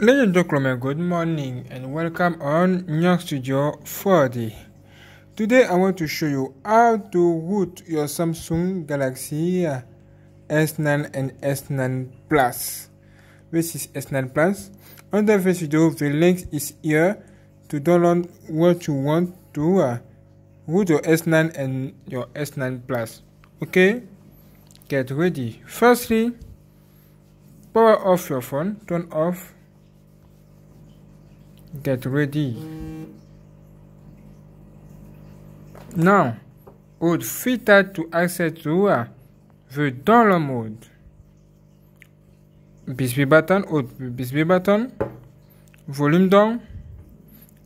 Ladies and gentlemen, good morning and welcome on Gnang Studio 4D. Today I want to show you how to root your Samsung Galaxy S9 and S9 Plus. This is S9 Plus. Under this video, the link is here to download what you want to uh, root your S9 and your S9 Plus. Okay? Get ready. Firstly, power off your phone, turn off get ready. Now hold filter to access to uh, the download mode? Bixby button hold Bixby button. Volume down.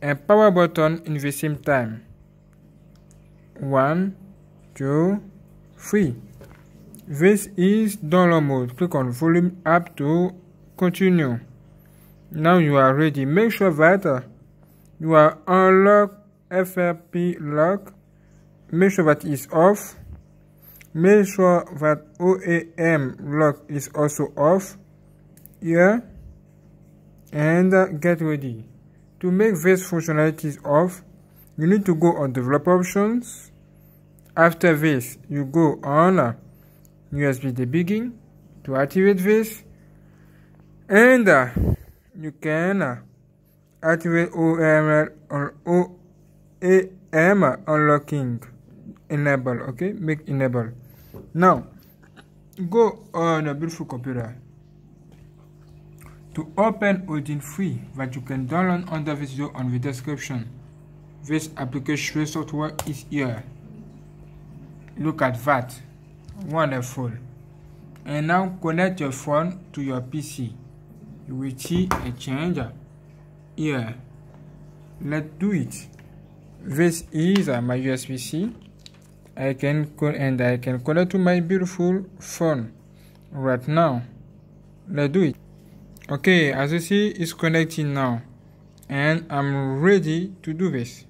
And power button in the same time. One two three. This is download mode. Click on volume up to continue now you are ready. Make sure that uh, you are unlock FRP lock. Make sure that is off. Make sure that OEM lock is also off here and uh, get ready. To make this functionalities off, you need to go on develop options. After this, you go on uh, USB debugging to activate this and uh, you can uh, activate OML or OEM uh, unlocking. Enable okay? Make enable. Now go on a beautiful computer. To open Odin free that you can download under this video on the description. This application software is here. Look at that. Wonderful. And now connect your phone to your PC you will see a change here let's do it. This is my USB-C I can call and I can connect to my beautiful phone right now. Let's do it. Okay as you see it's connecting now and I'm ready to do this.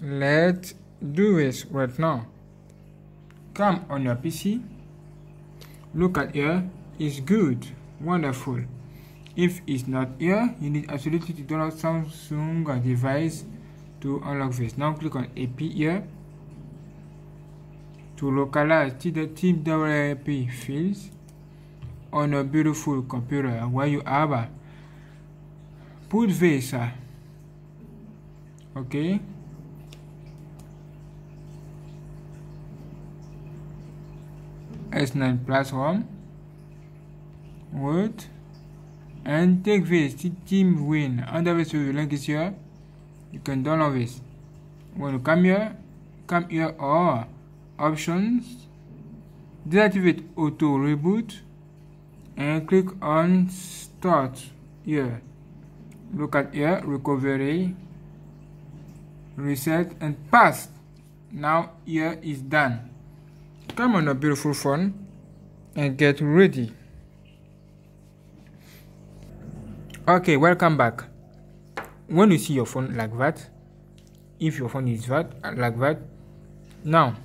Let's do this right now. Come on your PC look at here. It's good. Wonderful if it's not here, you need absolutely to download Samsung device to unlock this. Now click on AP here to localize the TWRP fields on a beautiful computer where you have put this uh, okay S9 plus one with and take this team win. Under this link is here? You can download this. When you come here come here or options. Deactivate auto reboot and click on start here. Look at here recovery reset and pass. Now here is done. Come on a beautiful phone and get ready okay welcome back. When you see your phone like that if your phone is that like that now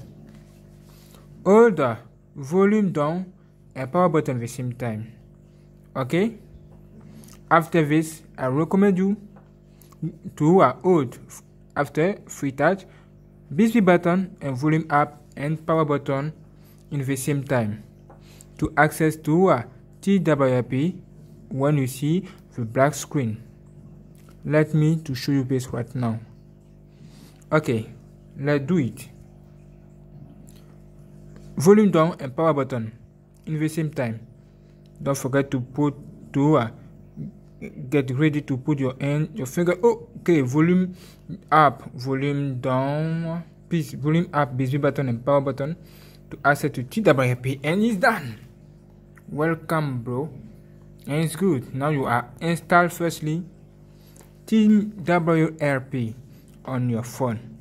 hold the volume down and power button at the same time. Okay? After this i recommend you to uh, hold after free touch Bixby button and volume up and power button in the same time to access to uh, TWRP when you see black screen. Let me to show you this right now. Okay let's do it. Volume down and power button in the same time. Don't forget to put to uh, get ready to put your hand your finger. Oh, okay volume up volume down please volume up busy button and power button to access to TWRP and it's done. Welcome bro and it's good. Now you are installed firstly TWRP on your phone.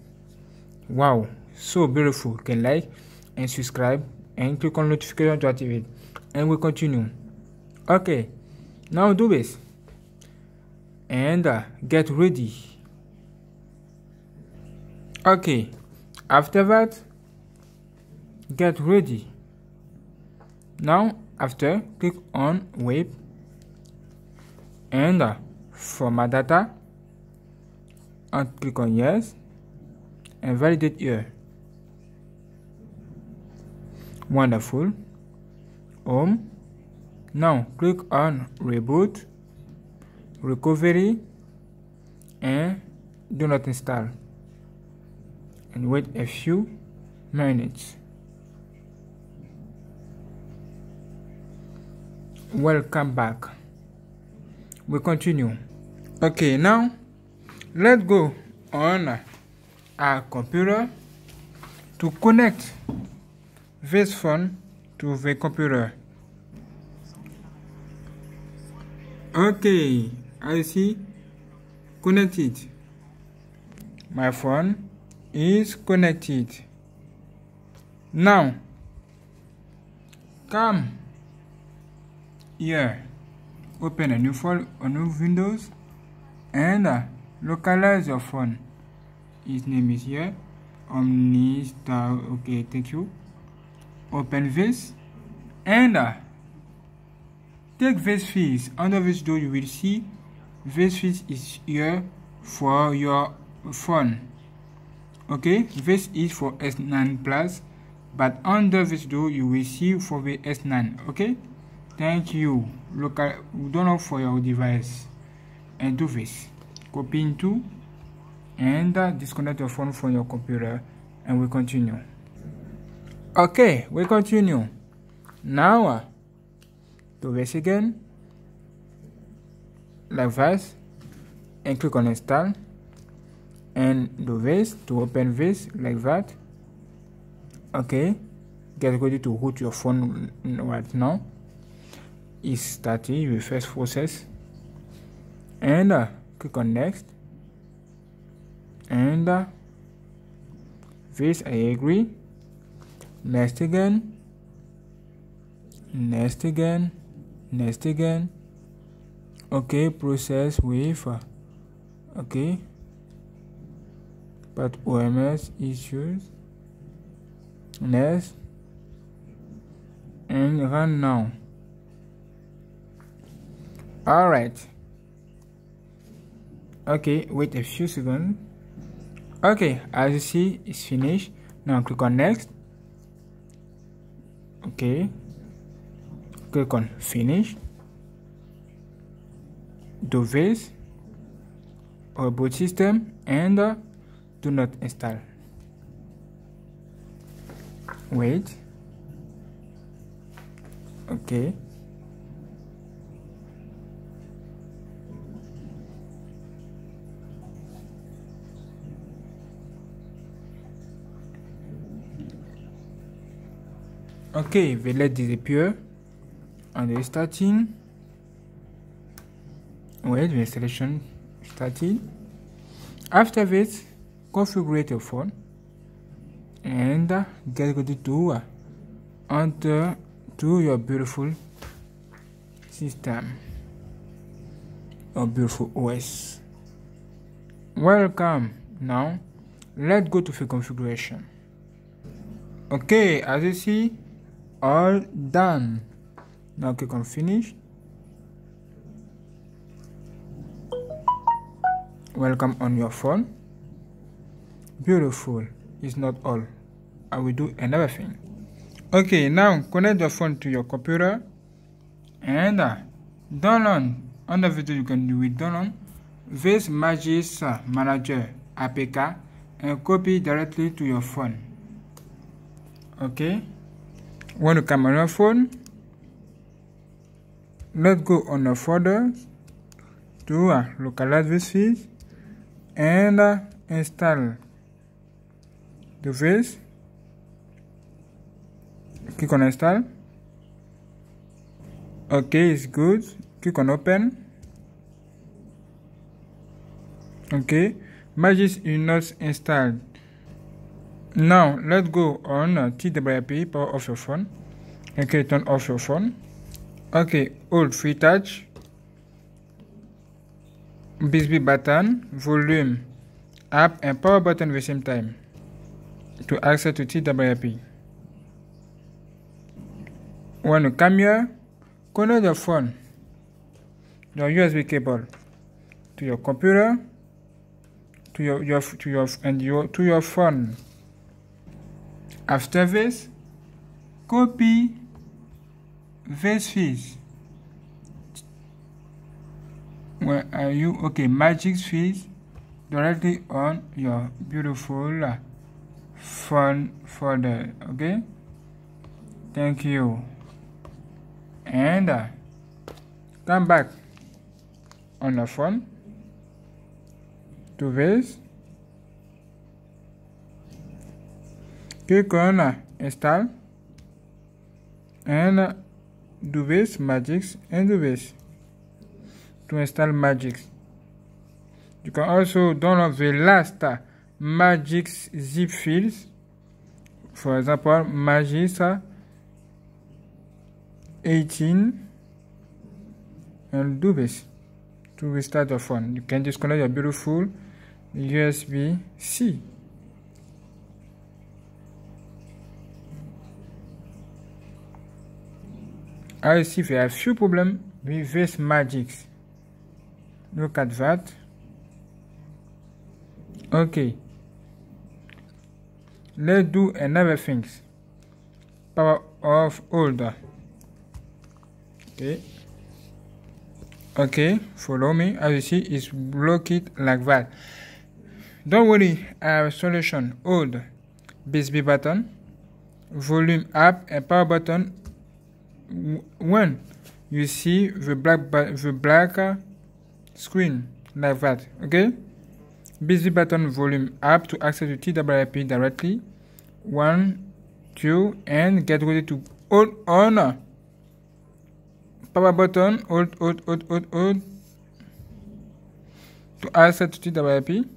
Wow. So beautiful. You can like and subscribe and click on notification to activate. And we continue. Okay now do this. And uh, get ready. Okay after that get ready. Now after click on web and uh, format data and click on yes and validate here. Wonderful. Home. Now click on reboot recovery and do not install. And wait a few minutes. Welcome back we continue. Okay now let's go on our computer to connect this phone to the computer. Okay I see connected. My phone is connected. Now come here open a new file a new windows and uh, localize your phone. His name is here omnistar okay thank you. Open this and uh, take this fish under this door you will see this fish is here for your phone. Okay this is for s9 plus but under this door you will see for the s9 okay thank you. Local download for your device. And do this copy into and uh, disconnect your phone from your computer and we continue. Okay we continue. Now uh, do this again. Like this and click on install. And do this to open this like that. Okay. Get ready to root your phone right now is starting with first process. And uh, click on next. And uh, this I agree. Next again. Next again. Next again. Okay process with uh, okay. But OMS issues. Next. And run now all right. Okay wait a few seconds. Okay as you see it's finished. Now click on next. Okay. Click on finish. Do this. Or boot system and uh, do not install. Wait. Okay okay the LED disappear. And the starting wait the installation started after this configure your phone and get ready to uh, enter to your beautiful system. Or beautiful OS welcome. Now let's go to the configuration. Okay as you see all done. Now click on finish. Welcome on your phone. Beautiful. Is not all. I will do another thing. Okay now connect your phone to your computer and uh, download. On the video you can do it download. This Magisk manager apk and copy directly to your phone. Okay when you come on your phone let's go on the folder to uh, localize this fish and uh, install the fish click on install. Okay it's good. Click on open. Okay Magisk is not installed now let's go on. Uh, TWRP power off your phone. Okay turn off your phone. Okay hold free touch. Bixby button volume up and power button at the same time to access to TWRP when you come here connect your phone your USB cable to your computer to your, your to your and your to your phone after this copy. This fish. Where are you? Okay Magisk fish. Directly on your beautiful phone folder okay? Thank you. And uh, come back on the phone to this click on uh, install and this magics and this to install magics. You can also download the last magix zip files for example magix 18 and this to restart your phone. You can disconnect your beautiful USB-C Ah, I see there are few problems with this Magisk look at that. Okay. Let's do another things power off order. okay. Okay follow me. As you see it's blocked like that. Don't worry i have a solution. Hold. Bixby button. Volume up and power button when you see the black the black screen like that okay? Bixby button volume up to access the TWRP directly. One two and get ready to hold on. Power button hold hold hold hold hold. To access to TWRP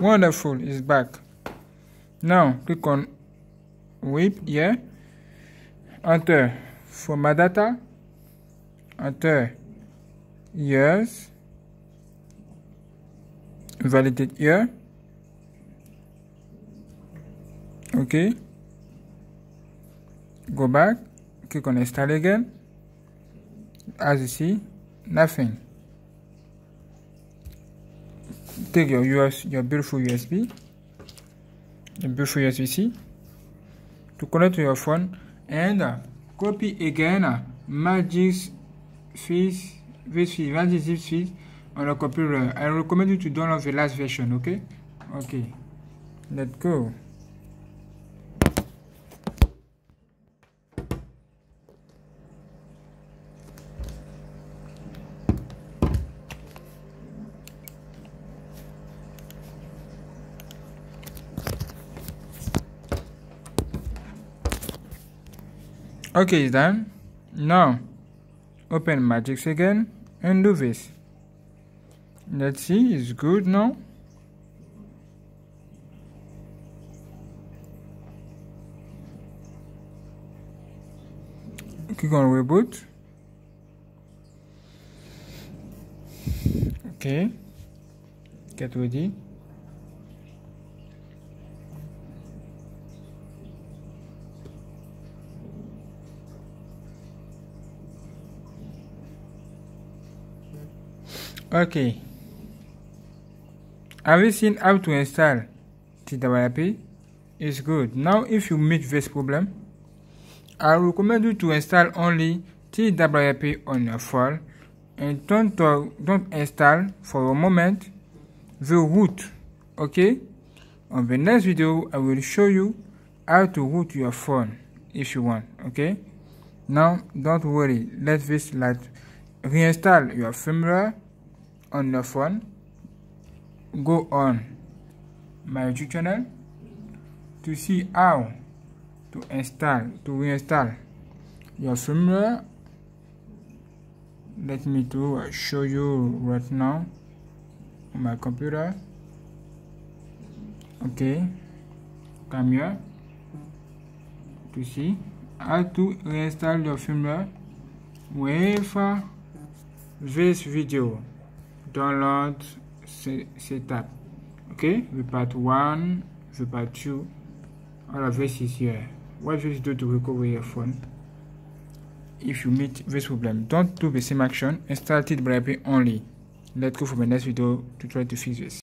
wonderful is back. Now click on whip here enter for my data enter yes. Validate here. Okay go back. Click on install again. As you see nothing. Take your US your beautiful USB your beautiful USB-C to connect to your phone and copy again Magix Fish this zip fish on the computer I recommend you to download the last version okay okay let's go okay done now open Magisk again and do this. Let's see it's good now click on reboot. Okay. Get ready okay have you seen how to install TWRP? It's good. Now if you meet this problem, I recommend you to install only TWRP on your phone and don't, don't install for a moment the root, okay? On the next video, I will show you how to root your phone if you want, okay? Now, don't worry, let this like reinstall your firmware on your phone go on. My YouTube channel to see how to install to reinstall your firmware. Let me to show you right now my computer. Okay come here to see how to reinstall your firmware with this video download setup. Okay the part one the part two. All of this is here. What you do to recover your phone? If you meet this problem don't do the same action. Install it by only. Let's go for my next video to try to fix this